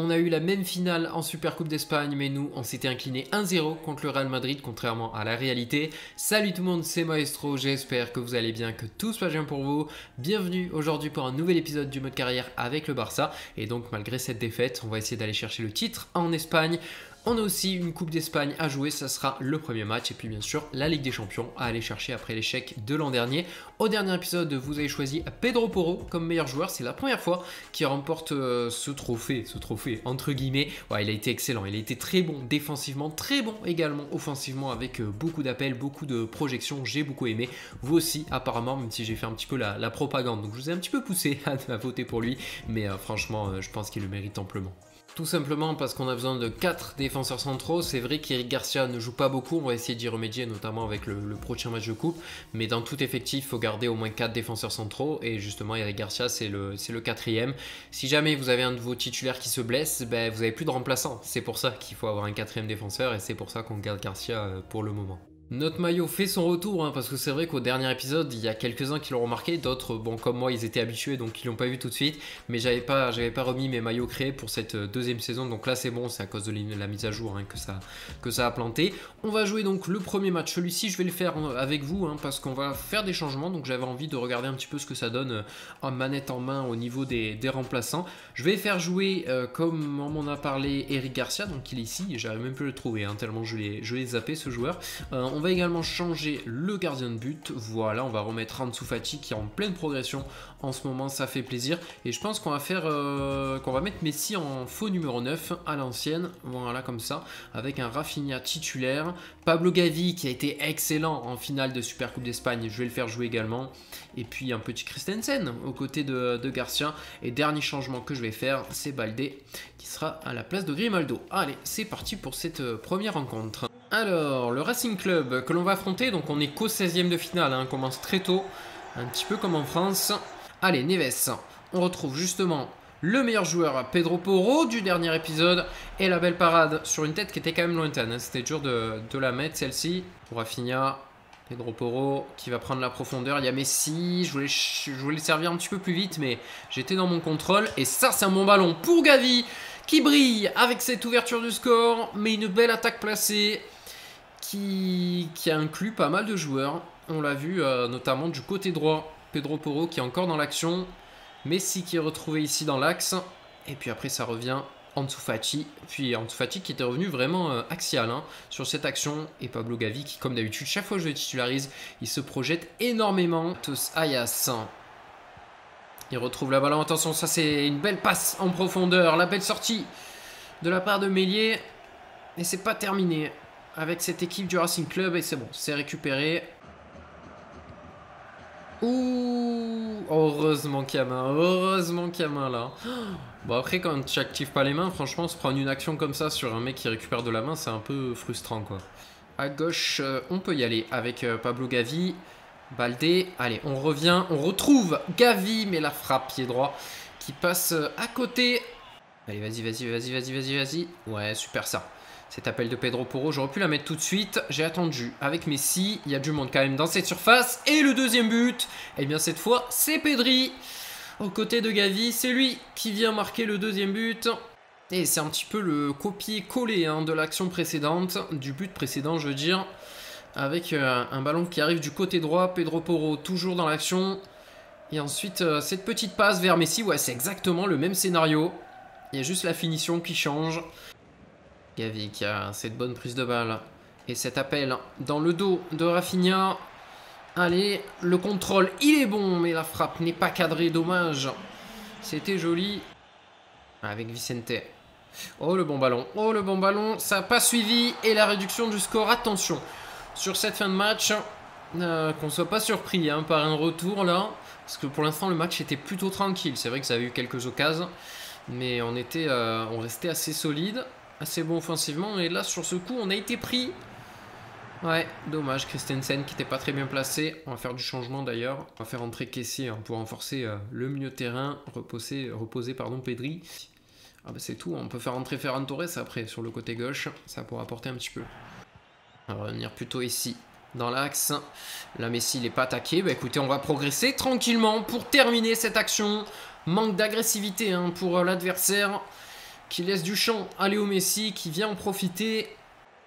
On a eu la même finale en Super Coupe d'Espagne, mais nous, on s'était incliné 1-0 contre le Real Madrid, contrairement à la réalité. Salut tout le monde, c'est Maestro, j'espère que vous allez bien, que tout passe bien pour vous. Bienvenue aujourd'hui pour un nouvel épisode du mode carrière avec le Barça. Et donc, malgré cette défaite, on va essayer d'aller chercher le titre en Espagne. On a aussi une Coupe d'Espagne à jouer, ça sera le premier match. Et puis bien sûr, la Ligue des Champions à aller chercher après l'échec de l'an dernier. Au dernier épisode, vous avez choisi Pedro Porro comme meilleur joueur. C'est la première fois qu'il remporte euh, ce trophée, ce trophée entre guillemets. Il a été excellent, il a été très bon défensivement, très bon également offensivement avec euh, beaucoup d'appels, beaucoup de projections. J'ai beaucoup aimé. Vous aussi, apparemment, même si j'ai fait un petit peu la, propagande. Donc je vous ai un petit peu poussé à, voter pour lui. Mais euh, franchement, je pense qu'il le mérite amplement. Tout simplement parce qu'on a besoin de 4 défenseurs centraux. C'est vrai qu'Eric Garcia ne joue pas beaucoup. On va essayer d'y remédier, notamment avec le, prochain match de coupe. Mais dans tout effectif, il faut garder au moins 4 défenseurs centraux. Et justement, Eric Garcia, c'est le, quatrième. Si jamais vous avez un de vos titulaires qui se blesse, ben, vous n'avez plus de remplaçant. C'est pour ça qu'il faut avoir un quatrième défenseur. Et c'est pour ça qu'on garde Garcia euh, pour le moment. Notre maillot fait son retour, hein, parce que c'est vrai qu'au dernier épisode, il y a quelques-uns qui l'ont remarqué, d'autres, bon, comme moi, ils étaient habitués, donc ils l'ont pas vu tout de suite. Mais j'avais pas, j'avais pas remis mes maillots créés pour cette euh, deuxième saison, donc là c'est bon, c'est à cause de la mise à jour hein, que ça, a planté. On va jouer donc le premier match. Celui-ci, je vais le faire euh, avec vous, hein, parce qu'on va faire des changements, donc j'avais envie de regarder un petit peu ce que ça donne euh, en manette en main au niveau des, remplaçants. Je vais faire jouer, comme on m'en a parlé, Eric Garcia, donc il est ici, j'arrive même à le trouver, tellement je l'ai, zappé ce joueur. Va également changer le gardien de but. Voilà, on va remettre Ansu Fati qui est en pleine progression en ce moment, ça fait plaisir. Et je pense qu'on va faire, euh, qu'on mettre Messi en faux numéro 9 à l'ancienne, voilà comme ça, avec un Rafinha titulaire. Pablo Gavi qui a été excellent en finale de Super Coupe d'Espagne, je vais le faire jouer également. Et puis un petit Christensen aux côtés de, de Garcia. Et dernier changement que je vais faire, c'est Baldé qui sera à la place de Grimaldo. Allez, c'est parti pour cette euh, première rencontre. Alors, le Racing Club que l'on va affronter, donc on est qu'au 16e de finale, hein, on commence très tôt, un petit peu comme en France. Allez, Neves, on retrouve justement le meilleur joueur, Pedro Porro, du dernier épisode, et la belle parade sur une tête qui était quand même lointaine, hein. c'était dur de, la mettre celle-ci. Pour Rafinha, Pedro Porro qui va prendre la profondeur, il y a Messi, je voulais, je voulais servir un petit peu plus vite, mais j'étais dans mon contrôle, et ça c'est un bon ballon pour Gavi, qui brille avec cette ouverture du score, mais une belle attaque placée qui, a inclus pas mal de joueurs. On l'a vu euh, notamment du côté droit, Pedro Porro qui est encore dans l'action, Messi qui est retrouvé ici dans l'axe, et puis après ça revient Ansu Fati, puis Ansu Fati qui était revenu vraiment euh, axial hein, sur cette action, et Pablo Gavi qui comme d'habitude chaque fois que je le titularise, il se projette énormément. Tous Ayas, il retrouve la balle, attention ça c'est une belle passe en profondeur, la belle sortie de la part de Mélier, et c'est pas terminé avec cette équipe du Racing Club et c'est bon, c'est récupéré. Ouh, heureusement qu'il y a main, heureusement qu'il y a main là. Bon après quand tu actives pas les mains, franchement se prendre une action comme ça sur un mec qui récupère de la main, c'est un peu frustrant quoi. À gauche, euh, on peut y aller avec euh, Pablo Gavi. Baldé, allez, on revient, on retrouve Gavi, mais la frappe pied droit qui passe euh, à côté. Allez, vas-y, vas-y, vas-y, vas-y, vas-y, vas-y. Ouais, super ça. Cet appel de Pedro Porro, j'aurais pu la mettre tout de suite. J'ai attendu avec Messi. Il y a du monde quand même dans cette surface. Et le deuxième but, eh bien cette fois, c'est Pedri. Aux côtés de Gavi, c'est lui qui vient marquer le deuxième but. Et c'est un petit peu le copier-coller hein, de l'action précédente, du but précédent, je veux dire. Avec euh, un ballon qui arrive du côté droit, Pedro Porro toujours dans l'action. Et ensuite, euh, cette petite passe vers Messi, ouais, c'est exactement le même scénario. Il y a juste la finition qui change. Gavi a cette bonne prise de balle. Et cet appel dans le dos de Rafinha. Allez, le contrôle, il est bon, mais la frappe n'est pas cadrée, dommage. C'était joli. Avec Vicente. Oh, le bon ballon. Oh, le bon ballon. Ça n'a pas suivi. Et la réduction du score. Attention. Sur cette fin de match, euh, qu'on ne soit pas surpris hein, par un retour là. Parce que pour l'instant, le match était plutôt tranquille. C'est vrai que ça a eu quelques occasions. Mais on, était, euh, on restait assez solide assez bon offensivement. Et là, sur ce coup, on a été pris. Ouais, dommage. Christensen qui n'était pas très bien placé. On va faire du changement d'ailleurs. On va faire entrer Kessier hein, pour renforcer euh, le milieu terrain. Reposer, reposer pardon, Pedri. Ah bah c'est tout. On peut faire entrer Ferran Torres après sur le côté gauche. Ça pourra apporter un petit peu. On va revenir plutôt ici dans l'axe. Là, Messi, il n'est pas attaqué. Bah écoutez, on va progresser tranquillement pour terminer cette action. Manque d'agressivité hein, pour euh, l'adversaire. Qui laisse du champ à Léo Messi, qui vient en profiter.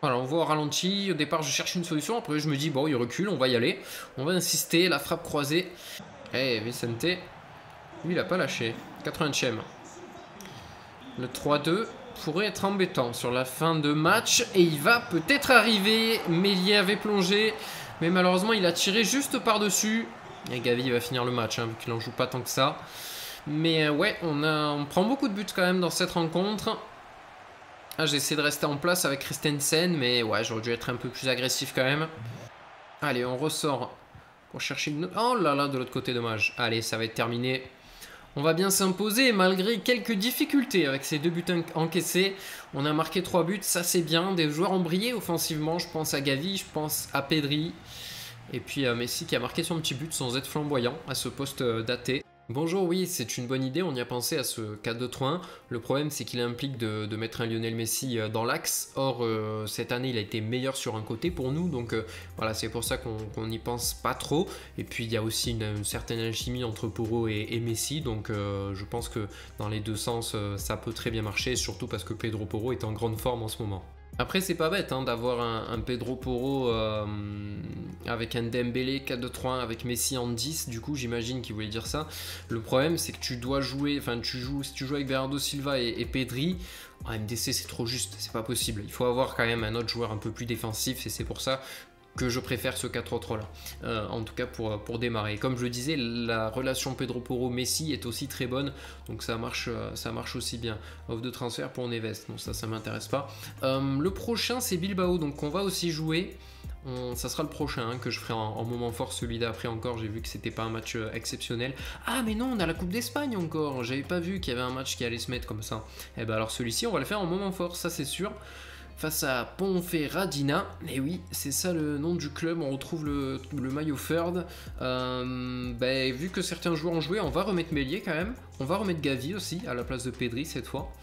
Voilà, on voit au ralenti. Au départ, je cherche une solution. Après, je me dis, bon, il recule, on va y aller. On va insister. La frappe croisée. Eh, Vicente. Lui, il a pas lâché. 80ème. Le 3-2 pourrait être embêtant sur la fin de match. Et il va peut-être arriver. Mélier avait plongé. Mais malheureusement, il a tiré juste par-dessus. Et Gavi va finir le match, hein, vu qu'il n'en joue pas tant que ça. Mais euh, ouais, on, prend beaucoup de buts quand même dans cette rencontre. Ah, J'ai essayé de rester en place avec Christensen, mais ouais, j'aurais dû être un peu plus agressif quand même. Allez, on ressort pour chercher une... Oh là là, de l'autre côté, dommage. Allez, ça va être terminé. On va bien s'imposer malgré quelques difficultés avec ces deux buts encaissés. On a marqué trois buts, ça c'est bien. Des joueurs ont brillé offensivement. Je pense à Gavi, je pense à Pedri. Et puis à Messi qui a marqué son petit but sans être flamboyant à ce poste euh, daté. Bonjour, oui, c'est une bonne idée, on y a pensé à ce 4-2-3-1. Le problème, c'est qu'il implique de, mettre un Lionel Messi euh, dans l'axe. Or, euh, cette année, il a été meilleur sur un côté pour nous, donc euh, voilà, c'est pour ça qu'on n'y pense pas trop. Et puis, il y a aussi une, certaine alchimie entre Poro et, Messi, donc je pense que dans les deux sens, ça peut très bien marcher, surtout parce que Pedro Poro est en grande forme en ce moment. Après, c'est pas bête hein, d'avoir un, Pedro Porro euh, avec un Dembélé 4-2-3-1 avec Messi en 10. Du coup, j'imagine qu'il voulait dire ça. Le problème, c'est que tu dois jouer, enfin, tu joues, si tu joues avec Bernardo Silva et, Pedri, en MDC, c'est trop juste, c'est pas possible. Il faut avoir quand même un autre joueur un peu plus défensif et c'est pour ça que je préfère ce 4-3-3 là, euh, en tout cas pour, pour démarrer. Comme je le disais, la relation Pedro Porro-Messi est aussi très bonne, donc ça marche, euh, ça marche aussi bien. Off de transfert pour Neves, donc ça, ça m'intéresse pas. Euh, le prochain, c'est Bilbao, donc on va aussi jouer. ça sera le prochain hein, que je ferai en, moment fort, celui d'après encore. J'ai vu que c'était pas un match exceptionnel. Ah, mais non, on a la Coupe d'Espagne encore. J'avais pas vu qu'il y avait un match qui allait se mettre comme ça. Et eh ben alors celui-ci, on va le faire en moment fort, ça c'est sûr face à Ponferradina. Et oui, c'est ça le nom du club, on retrouve le, maillot third. Euh, ben, vu que certains joueurs ont joué, on va remettre Mélier quand même. On va remettre Gavi aussi à la place de Pedri cette fois.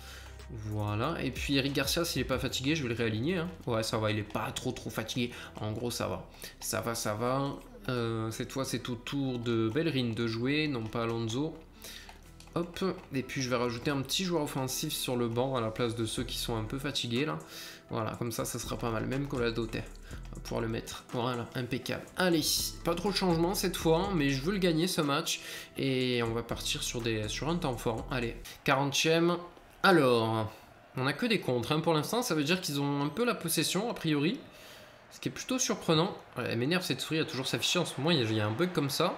Voilà, et puis Eric Garcia, s'il est pas fatigué, je vais le réaligner. Hein. Ouais, ça va, il est pas trop trop fatigué. En gros, ça va. Ça va, ça va. Euh, cette fois, c'est au tour de Bellerin de jouer, non pas Alonso. Hop, et puis je vais rajouter un petit joueur offensif sur le banc à la place de ceux qui sont un peu fatigués là. Voilà, comme ça, ça sera pas mal, même qu'on la doté. On va pouvoir le mettre. Voilà, impeccable. Allez, pas trop de changements cette fois, mais je veux le gagner ce match. Et on va partir sur, des, sur un temps fort. Allez, 40ème. Alors, on a que des contres hein. pour l'instant, ça veut dire qu'ils ont un peu la possession a priori. Ce qui est plutôt surprenant. elle m'énerve cette souris à toujours s'afficher en ce moment, il y, a, un bug comme ça.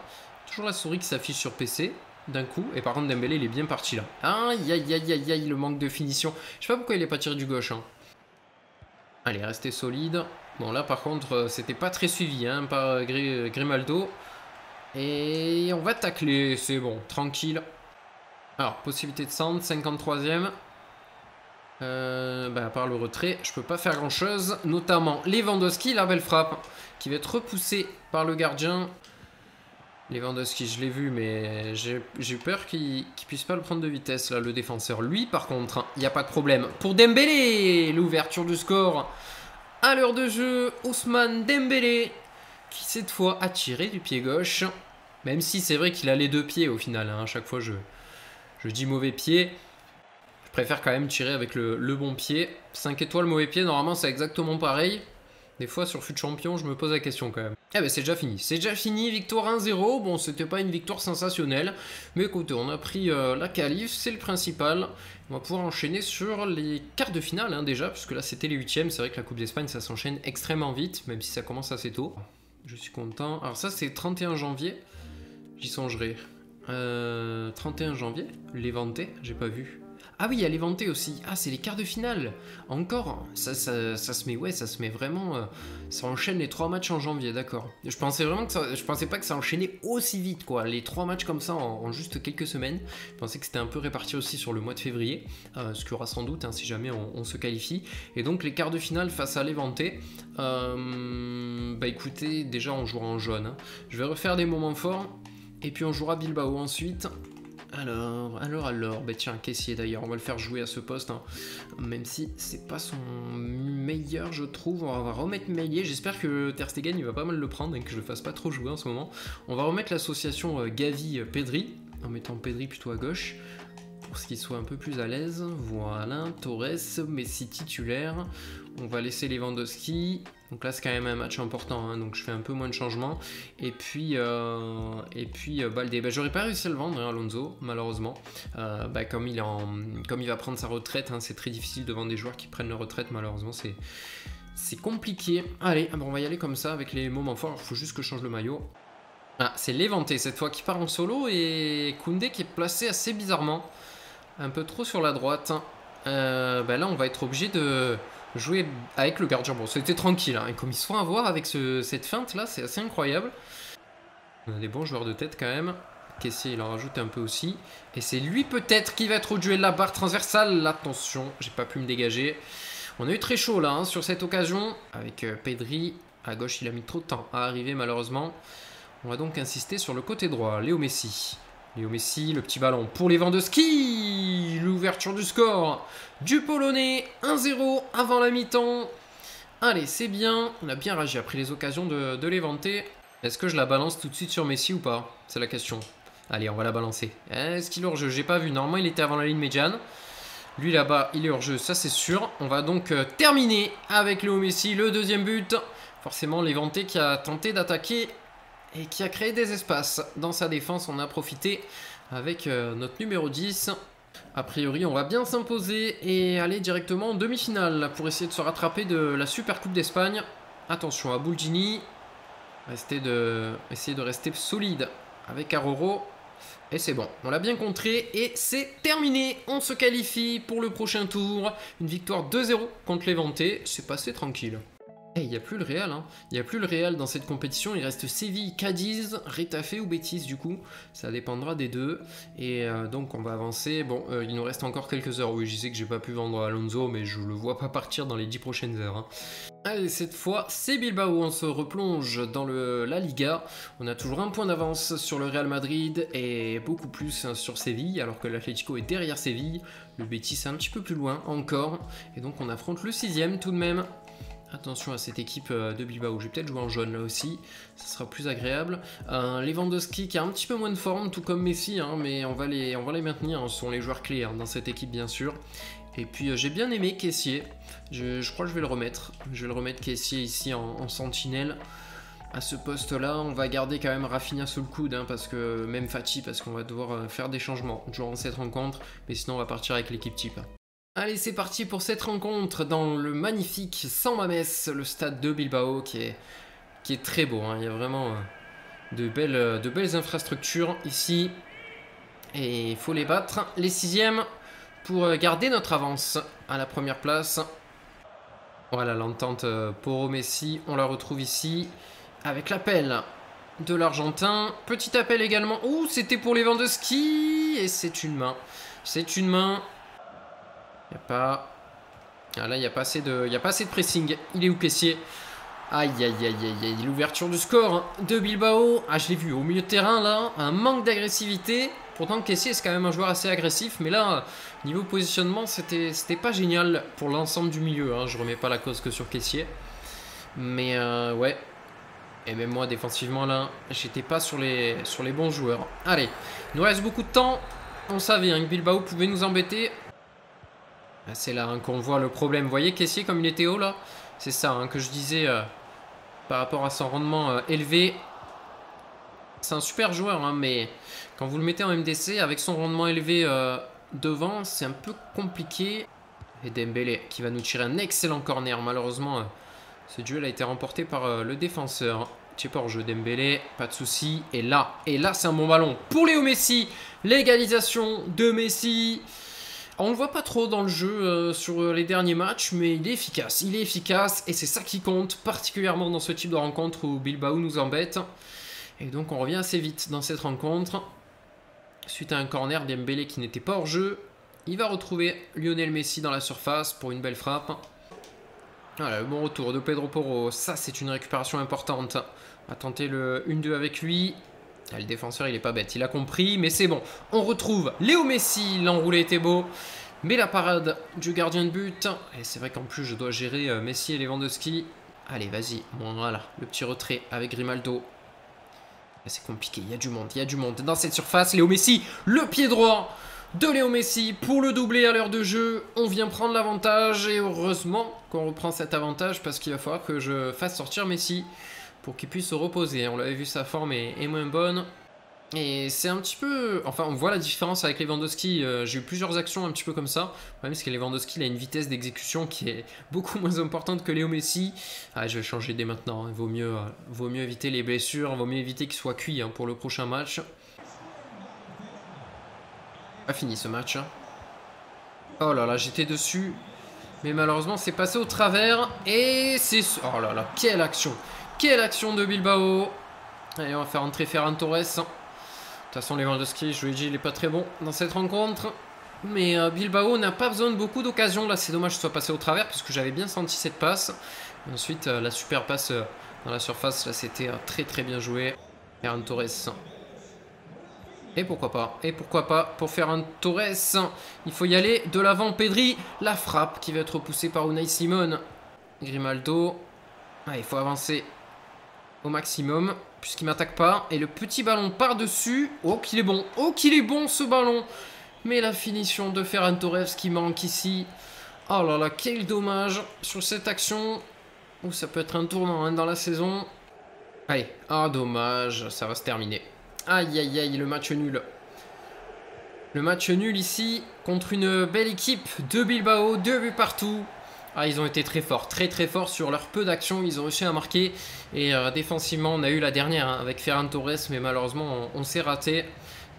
Toujours la souris qui s'affiche sur PC d'un coup. Et par contre, Dembélé, il est bien parti là. Aïe, aïe, aïe, aïe, aïe, le manque de finition. Je sais pas pourquoi il est pas tiré du gauche. Hein. Allez, restez solide. Bon, là, par contre, euh, c'était pas très suivi hein, par euh, Grimaldo. Et on va tacler, c'est bon, tranquille. Alors, possibilité de centre, 53ème. Euh, bah, à part le retrait, je peux pas faire grand chose. Notamment Lewandowski, la belle frappe, qui va être repoussée par le gardien. Lewandowski, je l'ai vu, mais j'ai peur qu'il puisse pas le prendre de vitesse, là, le défenseur. Lui, par contre, il hein, n'y a pas de problème. Pour Dembélé, l'ouverture du score. À l'heure de jeu, Ousmane Dembélé, qui cette fois a tiré du pied gauche. Même si c'est vrai qu'il a les deux pieds au final. Hein, à chaque fois, je, je dis mauvais pied. Je préfère quand même tirer avec le, le bon pied. 5 étoiles, mauvais pied, normalement c'est exactement pareil. Des fois, sur Fut Champion, je me pose la question quand même. Eh ben, c'est déjà fini. C'est déjà fini, victoire 1-0. Bon, c'était pas une victoire sensationnelle. Mais écoutez, on a pris euh, la qualif, c'est le principal. On va pouvoir enchaîner sur les quarts de finale, hein, déjà, puisque là, c'était les huitièmes. C'est vrai que la Coupe d'Espagne, ça s'enchaîne extrêmement vite, même si ça commence assez tôt. Je suis content. Alors ça, c'est 31 janvier. J'y songerai. 31 euh, janvier, l'éventé, j'ai pas vu. Ah oui, il y a l'éventé aussi. Ah, c'est les quarts de finale. Encore. Ça, ça, se met, ouais, ça se met vraiment. Euh, ça enchaîne les trois matchs en janvier, d'accord. Je pensais vraiment que ça, pas que ça enchaînait aussi vite, quoi. Les trois matchs comme ça en, juste quelques semaines. Je pensais que c'était un peu réparti aussi sur le mois de février, euh, ce qu'il y aura sans doute hein, si jamais on, se qualifie. Et donc les quarts de finale face à l'éventé. Euh, bah écoutez, déjà on jouera en jaune. Hein. Je vais refaire des moments forts. Et puis on jouera Bilbao ensuite. Alors, alors, alors, bah tiens, caissier d'ailleurs, on va le faire jouer à ce poste, hein. même si c'est pas son meilleur, je trouve. On va remettre Mélier, j'espère que Ter Stegen il va pas mal le prendre et que je le fasse pas trop jouer en ce moment. On va remettre l'association euh, Gavi-Pedri, en mettant Pedri plutôt à gauche. pour qu'il soit un peu plus à l'aise. Voilà, Torres, Messi titulaire. On va laisser Lewandowski. Donc là, c'est quand même un match important, hein, donc je fais un peu moins de changements. Et puis, euh, et puis euh, Baldé. Bah, J'aurais pas réussi à le vendre, hein, Alonso, malheureusement. Euh, bah, comme, il va prendre sa retraite, hein, c'est très difficile de vendre des joueurs qui prennent leur retraite, malheureusement. C'est. C'est compliqué. Allez, bon, on va y aller comme ça avec les moments forts. Il faut juste que je change le maillot. Ah, c'est l'éventé cette fois qui part en solo et Koundé qui est placé assez bizarrement. Un peu trop sur la droite. Euh, bah là, on va être obligé de jouer avec le gardien. Bon, c'était tranquille. Hein. Et comme ils se font avoir avec cette feinte là, c'est assez incroyable. On a des bons joueurs de tête quand même. Kessier, il en rajoute un peu aussi. Et c'est lui peut-être qui va être au duel la barre transversale. Attention, j'ai pas pu me dégager. On a eu très chaud là hein, sur cette occasion. Avec euh, Pedri. À gauche, il a mis trop de temps à arriver malheureusement. On va donc insister sur le côté droit. Léo Messi. Léo Messi, le petit ballon pour les de ski. L'ouverture du score du Polonais. 1-0 avant la mi-temps. Allez, c'est bien. On a bien réagi après les occasions de, de l'éventer. Est-ce que je la balance tout de suite sur Messi ou pas? C'est la question. Allez, on va la balancer. Est-ce qu'il est hors jeu? J'ai pas vu. Normalement, il était avant la ligne médiane. Lui là-bas, il est hors jeu, ça c'est sûr. On va donc euh, terminer avec Léo Messi, le deuxième but. Forcément, l'éventé qui a tenté d'attaquer et qui a créé des espaces. Dans sa défense, on a profité avec euh, notre numéro 10. A priori, on va bien s'imposer et aller directement en demi-finale pour essayer de se rattraper de la Super Coupe d'Espagne. Attention à Bulgini. Rester de... Essayer de rester solide avec Aroro. Et c'est bon, on l'a bien contré et c'est terminé. On se qualifie pour le prochain tour. Une victoire 2-0 contre l'Eventé. C'est passé tranquille. Eh, il n'y a plus le Real, hein. Il n'y a plus le Real dans cette compétition. Il reste Séville, Cadiz, Retafe ou Betis du coup. Ça dépendra des deux. Et euh, donc on va avancer. Bon, euh, il nous reste encore quelques heures. Oui, je sais que j'ai pas pu vendre Alonso, mais je le vois pas partir dans les 10 prochaines heures. Hein. Allez, cette fois, c'est Bilbao. On se replonge dans la Liga. On a toujours un point d'avance sur le Real Madrid et beaucoup plus hein, sur Séville, alors que l'Atlético est derrière Séville. Le Betis est un petit peu plus loin encore. Et donc on affronte le sixième tout de même. Attention à cette équipe euh, de Bilbao. Je vais peut-être jouer en jaune là aussi. Ça sera plus agréable. Euh, Lewandowski qui a un petit peu moins de forme, tout comme Messi, hein, mais on va, les, maintenir. Ce sont les joueurs clés hein, dans cette équipe, bien sûr. Et puis euh, j'ai bien aimé Caissier. Je, crois que je vais le remettre. Je vais le remettre Caissier ici en, sentinelle. À ce poste-là, on va garder quand même Rafinha sous le coude, hein, parce que même Fati, parce qu'on va devoir faire des changements durant cette rencontre. Mais sinon, on va partir avec l'équipe type. Allez, c'est parti pour cette rencontre dans le magnifique San Mames, le stade de Bilbao qui est, très beau. Hein. Il y a vraiment euh, de belles, euh, de belles infrastructures ici. Et il faut les battre. Les sixièmes pour euh, garder notre avance à la première place. Voilà l'entente pour Messi. On la retrouve ici avec l'appel de l'Argentin. Petit appel également. Ouh, c'était pour les vents de ski. Et c'est une main. C'est une main. Il a pas... Ah, là, il n'y a, pas assez de... a pas assez de pressing. Il est où, Caissier? Aïe, aïe, aïe, aïe, aïe. L'ouverture du score hein, de Bilbao. Ah, je l'ai vu au milieu de terrain, là. Un manque d'agressivité. Pourtant, Caissier, c'est quand même un joueur assez agressif. Mais là, niveau positionnement, c'était pas génial pour l'ensemble du milieu. Hein. Je remets pas la cause que sur Caissier. Mais euh, ouais. Et même moi, défensivement, là, j'étais pas sur les, sur les bons joueurs. Allez, il nous reste beaucoup de temps. On savait hein, que Bilbao pouvait nous embêter. Ah, c'est là hein, qu'on voit le problème. Vous voyez Caissier comme il était haut là? C'est ça hein, que je disais euh, par rapport à son rendement euh, élevé. C'est un super joueur, hein, mais quand vous le mettez en MDC avec son rendement élevé euh, devant, c'est un peu compliqué. Et Dembélé qui va nous tirer un excellent corner. Malheureusement, ce duel a été remporté par le défenseur. Pas hors jeu Dembélé, pas de souci. Et là, et là c'est un bon ballon pour Léo Messi. L'égalisation de Messi. On le voit pas trop dans le jeu euh, sur euh, les derniers matchs, mais il est efficace. Il est efficace et c'est ça qui compte, particulièrement dans ce type de rencontre où Bilbao nous embête. Et donc on revient assez vite dans cette rencontre. Suite à un corner d'Embélé qui n'était pas hors jeu, il va retrouver Lionel Messi dans la surface pour une belle frappe. Voilà, le bon retour de Pedro Porro. Ça, c'est une récupération importante. On va tenter le 1-2 avec lui. Ah, le défenseur, il est pas bête. Il a compris, mais c'est bon. On retrouve Léo Messi. L'enroulé était beau. Mais la parade du gardien de but. Et c'est vrai qu'en plus, je dois gérer euh, Messi et Lewandowski. Allez, vas-y. Voilà. Le petit retrait avec Grimaldo. C'est compliqué. Il y a du monde. Il y a du monde dans cette surface. Léo Messi, le pied droit de Léo Messi pour le doubler à l'heure de jeu. On vient prendre l'avantage et heureusement qu'on reprend cet avantage parce qu'il va falloir que je fasse sortir Messi pour qu'il puisse se reposer. On l'avait vu, sa forme est, moins bonne. Et c'est un petit peu... Enfin, on voit la différence avec Lewandowski. Euh, j'ai eu plusieurs actions un petit peu comme ça. Le problème, c'est que Lewandowski il a une vitesse d'exécution qui est beaucoup moins importante que Léo Messi. Ah, je vais changer dès maintenant. Il vaut mieux, euh, vaut mieux éviter les blessures. Il vaut mieux éviter qu'il soit cuit hein, pour le prochain match. Pas fini ce match. Hein. Oh là là, j'étais dessus. Mais malheureusement, c'est passé au travers. Et c'est... Oh là là, quelle action quelle action de Bilbao Allez, on va faire entrer Ferran Torres. De toute façon, Lewandowski, dit, il n'est pas très bon dans cette rencontre. Mais euh, Bilbao n'a pas besoin de beaucoup d'occasions. Là, c'est dommage que ce soit passé au travers, parce que j'avais bien senti cette passe. ensuite, euh, la super passe euh, dans la surface, là, c'était très très bien joué. Ferran Torres. Et pourquoi pas? Et pourquoi pas pour Ferran Torres? Il faut y aller de l'avant. Pedri, la frappe qui va être repoussée par Unai Simon. Grimaldo. Ah, il faut avancer au maximum, puisqu'il m'attaque pas. Et le petit ballon par-dessus. Oh, qu'il est bon. Oh, qu'il est bon, ce ballon. Mais la finition de Ferran Torres qui manque ici. Oh là là, quel dommage sur cette action. Ou ça peut être un tournant hein, dans la saison. Allez, ah dommage, ça va se terminer. Aïe aïe aïe, le match nul. Le match nul ici contre une belle équipe de Bilbao, deux buts partout. Ah, ils ont été très forts, très très forts sur leur peu d'action. Ils ont réussi à marquer. Et euh, défensivement, on a eu la dernière hein, avec Ferran Torres, mais malheureusement, on, s'est raté.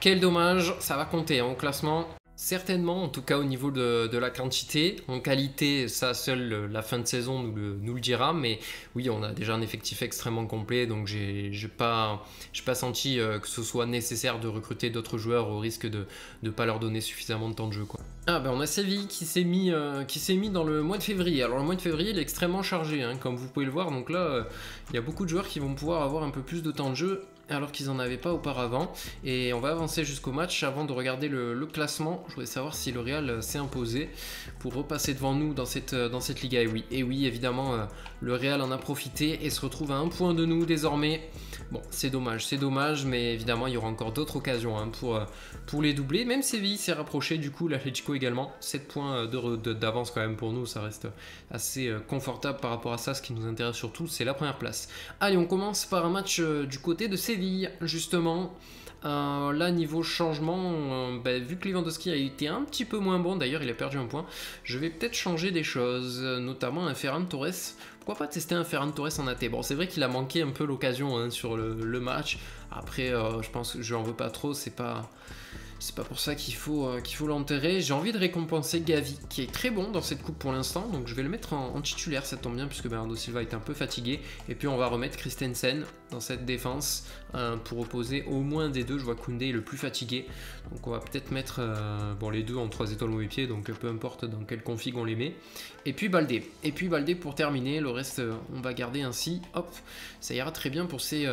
Quel dommage, ça va compter hein, au classement. Certainement, en tout cas au niveau de, la quantité. En qualité, ça seul la fin de saison nous le, nous le, dira. Mais oui, on a déjà un effectif extrêmement complet. Donc j'ai pas, pas senti euh, que ce soit nécessaire de recruter d'autres joueurs au risque de ne pas leur donner suffisamment de temps de jeu. Ah ben on a Séville qui s'est mis, euh, mis dans le mois de février. Alors le mois de février il est extrêmement chargé, hein, comme vous pouvez le voir. Donc là, euh, il y a beaucoup de joueurs qui vont pouvoir avoir un peu plus de temps de jeu alors qu'ils n'en avaient pas auparavant. Et on va avancer jusqu'au match. Avant de regarder le, classement, je voudrais savoir si le Real euh, s'est imposé pour repasser devant nous dans cette, euh, dans Liga. Et oui, et évidemment, euh, le Real en a profité et se retrouve à un point de nous désormais. Bon, c'est dommage, c'est dommage, mais évidemment, il y aura encore d'autres occasions hein, pour, pour les doubler. Même Séville s'est rapproché, du coup, l'Atletico également. 7 points d'avance quand même pour nous, ça reste assez confortable par rapport à ça. Ce qui nous intéresse surtout, c'est la première place. Allez, on commence par un match du côté de Séville justement. Euh, là, niveau changement, euh, bah, vu que Lewandowski a été un petit peu moins bon, d'ailleurs il a perdu un point, je vais peut-être changer des choses, notamment un Ferran Torres. Pourquoi pas tester un Ferran Torres en AT Bon, c'est vrai qu'il a manqué un peu l'occasion hein, sur le, match. Après, euh, je pense que je n'en veux pas trop, c'est pas c'est pas pour ça qu'il faut, euh, qu'il faut l'enterrer. J'ai envie de récompenser Gavi, qui est très bon dans cette coupe pour l'instant. Donc je vais le mettre en, titulaire, ça tombe bien, puisque Bernardo Silva est un peu fatigué. Et puis on va remettre Christensen dans cette défense euh, pour opposer au moins des deux. Je vois Koundé est le plus fatigué. Donc on va peut-être mettre euh, bon, les deux en 3 étoiles mauvais pied, donc peu importe dans quel config on les met. Et puis Baldé. Et puis Baldé pour terminer. Le reste, on va garder ainsi. Hop, ça ira très bien pour ces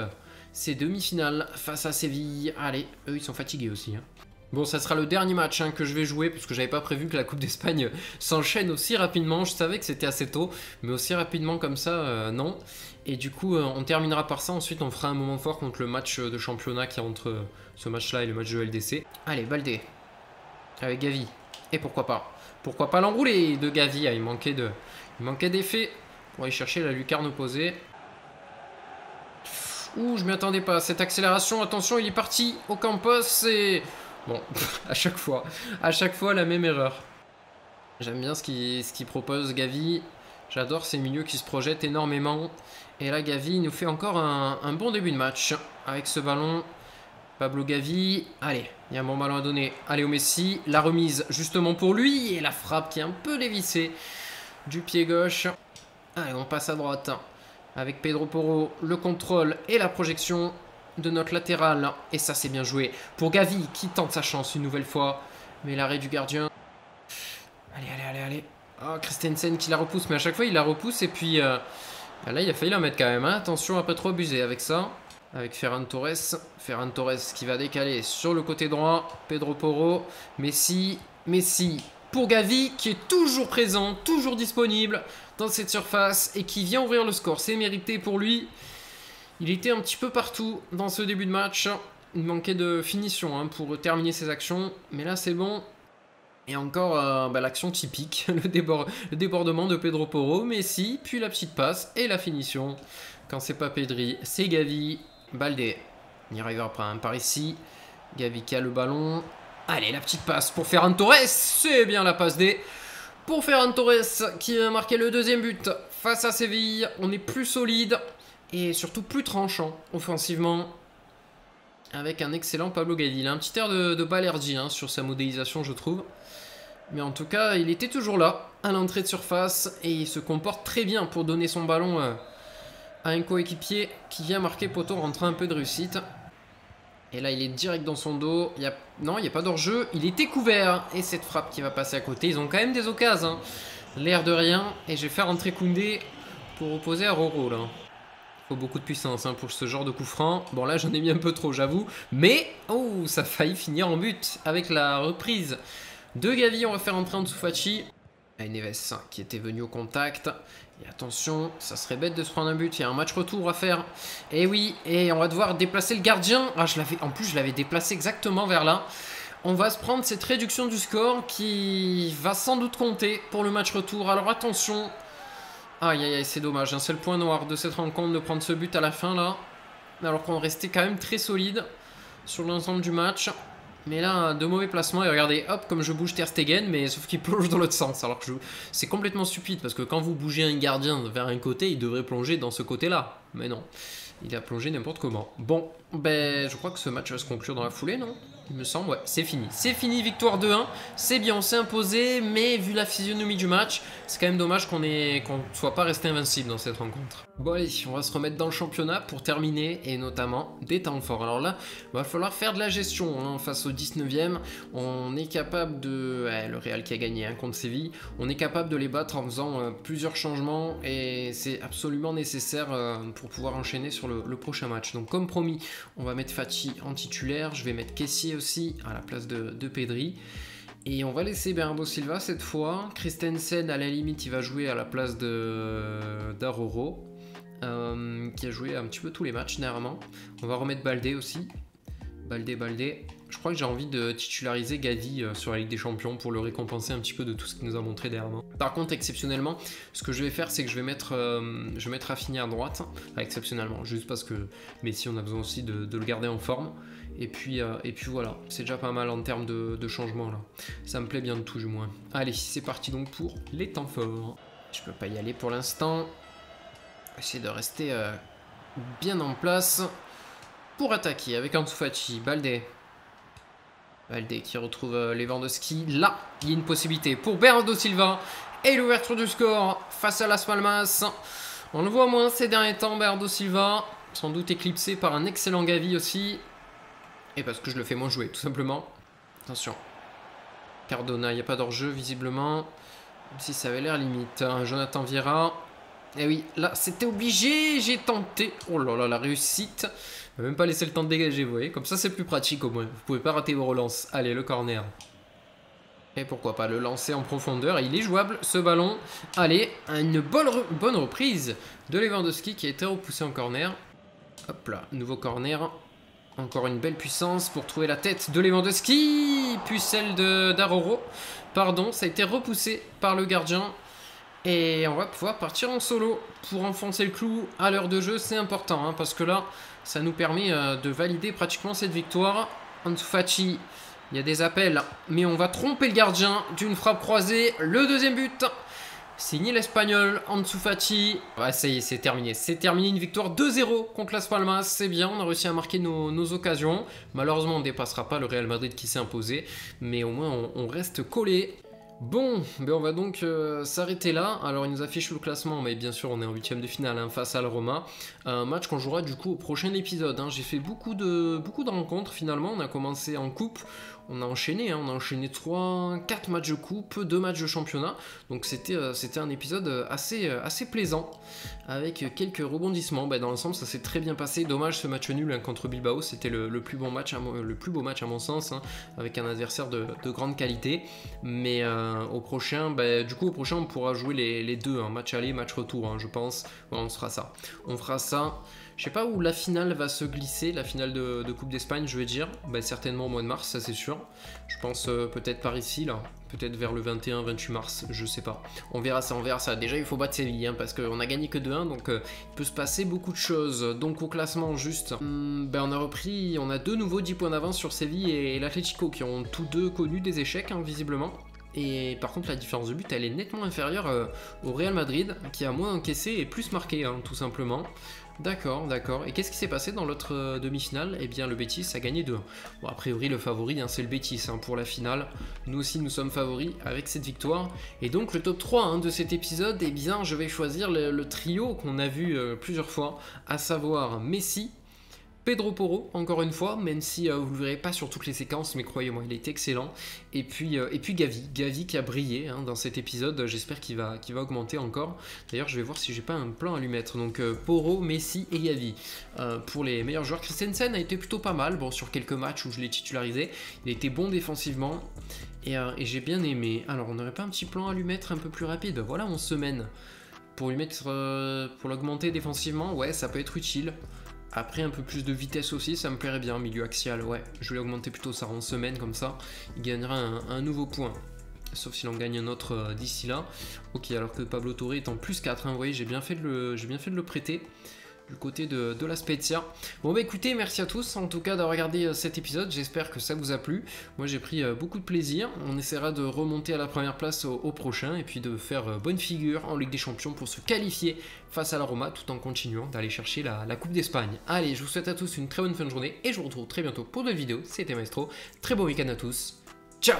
ces demi-finales face à Séville. Allez, eux ils sont fatigués aussi. Hein. Bon, ça sera le dernier match hein, que je vais jouer, parce que j'avais pas prévu que la Coupe d'Espagne s'enchaîne aussi rapidement. Je savais que c'était assez tôt, mais aussi rapidement comme ça, euh, non. Et du coup, euh, on terminera par ça. Ensuite, on fera un moment fort contre le match de championnat qui est entre euh, ce match-là et le match de LDC. Allez, Baldé. Avec Gavi. Et pourquoi pas Pourquoi pas l'enrouler de Gavi ah, Il manquait de, il manquait d'effet pour aller chercher la lucarne opposée. Ouh, je m'y attendais pas. Cette accélération, attention, il est parti au campus et... Bon, à chaque fois. À chaque fois, la même erreur. J'aime bien ce qu'il propose Gavi. J'adore ces milieux qui se projettent énormément. Et là, Gavi nous fait encore un, bon début de match. Avec ce ballon, Pablo Gavi. Allez, il y a un bon ballon à donner. Allez au Messi. La remise justement pour lui. Et la frappe qui est un peu dévissée du pied gauche. Allez, on passe à droite. Avec Pedro Porro, le contrôle et la projection de notre latéral. Et ça, c'est bien joué. Pour Gavi, qui tente sa chance une nouvelle fois. Mais l'arrêt du gardien. Allez, allez, allez, allez. Oh, Christensen qui la repousse. Mais à chaque fois, il la repousse. Et puis, euh, là, il a failli la mettre quand même. Hein. Attention à pas trop abuser avec ça. Avec Ferran Torres. Ferran Torres qui va décaler sur le côté droit. Pedro Porro. Messi. Messi pour Gavi qui est toujours présent, toujours disponible dans cette surface et qui vient ouvrir le score. C'est mérité pour lui. Il était un petit peu partout dans ce début de match. Il manquait de finition hein, pour terminer ses actions. Mais là, c'est bon. Et encore euh, bah, l'action typique, le, débordement de Pedro Porro, Messi, puis la petite passe et la finition. Quand c'est pas Pedri, c'est Gavi, Baldé. On y arrivera après, par ici. Gavi qui a le ballon. Allez, la petite passe pour Ferran Torres, c'est bien la passe D. Pour Ferran Torres qui a marqué le deuxième but face à Séville. On est plus solide et surtout plus tranchant offensivement avec un excellent Pablo Gavi. Il a un petit air de, de hein, sur sa modélisation, je trouve. Mais en tout cas, il était toujours là, à l'entrée de surface, et il se comporte très bien pour donner son ballon euh, à un coéquipier qui vient marquer poteau, rentrer un peu de réussite. Et là, il est direct dans son dos. Non, il n'y a pas d'hors-jeu. Il était couvert. Et cette frappe qui va passer à côté. Ils ont quand même des occasions. Hein. L'air de rien. Et je vais faire entrer Koundé pour opposer à Roro, là. Faut beaucoup de puissance hein, pour ce genre de coup franc. Bon, là, j'en ai mis un peu trop, j'avoue. Mais, oh, ça a failli finir en but avec la reprise de Gavi. On va faire entrer en Fachi. Neves qui était venu au contact. Et attention, ça serait bête de se prendre un but. Il y a un match retour à faire. Et oui, et on va devoir déplacer le gardien. Ah, je l'avais, en plus, je l'avais déplacé exactement vers là. On va se prendre cette réduction du score qui va sans doute compter pour le match retour. Alors attention. Aïe aïe aïe, c'est dommage. Un seul point noir de cette rencontre de prendre ce but à la fin là. Alors qu'on restait quand même très solide sur l'ensemble du match. Mais là, de mauvais placements. Et regardez, hop, comme je bouge Ter Stegen, mais sauf qu'il plonge dans l'autre sens. Alors que c'est complètement stupide parce que quand vous bougez un gardien vers un côté, il devrait plonger dans ce côté-là. Mais non, il a plongé n'importe comment. Bon, ben, je crois que ce match va se conclure dans la foulée, non? Il me semble, ouais, c'est fini. C'est fini, victoire 2-1. C'est bien, on s'est imposé, mais vu la physionomie du match, c'est quand même dommage qu'on ne soit pas resté invincible dans cette rencontre. Bon allez, on va se remettre dans le championnat pour terminer, et notamment des temps forts. Alors là, il va falloir faire de la gestion hein, face au 19ème. On est capable de... le Real qui a gagné hein, contre Séville. On est capable de les battre en faisant euh, plusieurs changements, et c'est absolument nécessaire euh, pour pouvoir enchaîner sur le, prochain match. Donc comme promis, on va mettre Fati en titulaire, je vais mettre Kessier aussi à la place de, Pedri. Et on va laisser Bernardo Silva cette fois. Christensen, à la limite, il va jouer à la place de d'Aroro, euh, qui a joué un petit peu tous les matchs, généralement. On va remettre Baldé aussi. Baldé, Baldé. Je crois que j'ai envie de titulariser Gadi euh, sur la Ligue des Champions pour le récompenser un petit peu de tout ce qu'il nous a montré dernièrement. Par contre, exceptionnellement, ce que je vais faire, c'est que je vais mettre, euh, je vais mettre à droite. exceptionnellement, juste parce que Messi, on a besoin aussi de le garder en forme. Et puis, euh, et puis voilà, c'est déjà pas mal en termes de, changement là. Ça me plaît bien de tout du moins. Allez, c'est parti donc pour les temps forts. Je peux pas y aller pour l'instant. Essayer de rester euh, bien en place pour attaquer avec Ansu Fati, Baldé. Baldé qui retrouve euh, Lewandowski. Là, il y a une possibilité pour Bernardo Silva. Et l'ouverture du score face à Las Palmas. On le voit moins ces derniers temps, Bernardo Silva. Sans doute éclipsé par un excellent Gavi aussi parce que je le fais moins jouer, tout simplement. Attention. Cardona, il n'y a pas d'enjeu visiblement. Même si ça avait l'air limite. Hein. Jonathan Vieira. Eh oui, là, c'était obligé. J'ai tenté. Oh là là, la réussite. Même pas laissé le temps de dégager, vous voyez. Comme ça, c'est plus pratique au moins. Vous pouvez pas rater vos relances. Allez, le corner. Et pourquoi pas le lancer en profondeur. Il est jouable, ce ballon. Allez, une bonne, bonne reprise de Lewandowski qui a été repoussé en corner. Hop là, nouveau corner. Encore une belle puissance pour trouver la tête de Lewandowski, puis celle d'Aroro. Pardon, ça a été repoussé par le gardien. Et on va pouvoir partir en solo pour enfoncer le clou à l'heure de jeu. C'est important hein, parce que là, ça nous permet euh, de valider pratiquement cette victoire. Ansu Fati, il y a des appels, mais on va tromper le gardien d'une frappe croisée. Le deuxième but Signé l'Espagnol, Ansu Fati. Ouais, ça y est, c'est terminé. C'est terminé, une victoire 2-0 contre Las Palmas. C'est bien, on a réussi à marquer nos, occasions. Malheureusement, on ne dépassera pas le Real Madrid qui s'est imposé. Mais au moins, on, reste collé. Bon, ben on va donc euh, s'arrêter là. Alors il nous affiche le classement, mais bien sûr on est en huitième de finale hein, face à la Roma. Un match qu'on jouera du coup au prochain épisode. Hein. J'ai fait beaucoup de, beaucoup de rencontres finalement. On a commencé en coupe, on a enchaîné, hein, on a enchaîné 3, 4 matchs de coupe, 2 matchs de championnat. Donc c'était euh, un épisode assez, euh, assez plaisant, avec quelques rebondissements. Ben, dans l'ensemble, ça s'est très bien passé. Dommage ce match nul hein, contre Bilbao, c'était le, plus bon le plus beau match à mon sens, hein, avec un adversaire de, grande qualité. Mais euh, au prochain, ben, du coup au prochain, on pourra jouer les, deux, match aller, match retour, je pense. on fera ça. On fera ça. Je sais pas où la finale va se glisser, la finale de, Coupe d'Espagne, je vais dire. Bah, certainement au mois de mars, ça c'est sûr. Je pense euh, peut-être par ici, là. Peut-être vers le 21-28 mars, je sais pas. On verra ça, on verra ça. Déjà, il faut battre Séville, hein, parce qu'on a gagné que 2-1, donc euh, il peut se passer beaucoup de choses. Donc au classement, juste, hmm, ben, on a repris, on a deux nouveaux 10 points d'avance sur Séville et, l'Atlético, qui ont tous deux connu des échecs, hein, visiblement. Et par contre, la différence de but, elle est nettement inférieure euh, au Real Madrid, qui a moins encaissé et plus marqué, hein, tout simplement. D'accord, d'accord. Et qu'est-ce qui s'est passé dans l'autre euh, demi-finale? Eh bien, le Betis a gagné 2 Bon, a priori, le favori, hein, c'est le Betis hein, pour la finale. Nous aussi, nous sommes favoris avec cette victoire. Et donc, le top 3 hein, de cet épisode, eh bien, je vais choisir le, trio qu'on a vu euh, plusieurs fois, à savoir Messi, Pedro Porro, encore une fois, même si euh, vous ne le verrez pas sur toutes les séquences, mais croyez-moi, il est excellent. Et puis, euh, et puis Gavi, Gavi qui a brillé hein, dans cet épisode, j'espère qu'il va, va augmenter encore. D'ailleurs, je vais voir si j'ai pas un plan à lui mettre. Donc, euh, Porro, Messi et Gavi. pour les meilleurs joueurs, Christensen a été plutôt pas mal, bon, sur quelques matchs où je l'ai titularisé. Il était bon défensivement. Et, et j'ai bien aimé. Alors, on n'aurait pas un petit plan à lui mettre un peu plus rapide? Voilà, on semaine. Pour lui mettre, pour l'augmenter défensivement, ouais, ça peut être utile. Après, un peu plus de vitesse aussi, ça me plairait bien, milieu axial, ouais. Je vais augmenter plutôt ça en semaine, comme ça, il gagnera un, nouveau point. Sauf s'il en gagne un autre euh, d'ici là. Ok, alors que Pablo Torre est en plus 4, hein, vous voyez, j'ai bien, bien fait de le prêter du côté de, la Spezia. Bon bah écoutez, merci à tous en tout cas d'avoir regardé euh, cet épisode, j'espère que ça vous a plu. Moi j'ai pris euh, beaucoup de plaisir, on essaiera de remonter à la première place au, prochain et puis de faire euh, bonne figure en Ligue des Champions pour se qualifier face à la Roma tout en continuant d'aller chercher la, Coupe d'Espagne. Allez, je vous souhaite à tous une très bonne fin de journée et je vous retrouve très bientôt pour de vidéos. C'était Maestro, très beau week-end à tous, ciao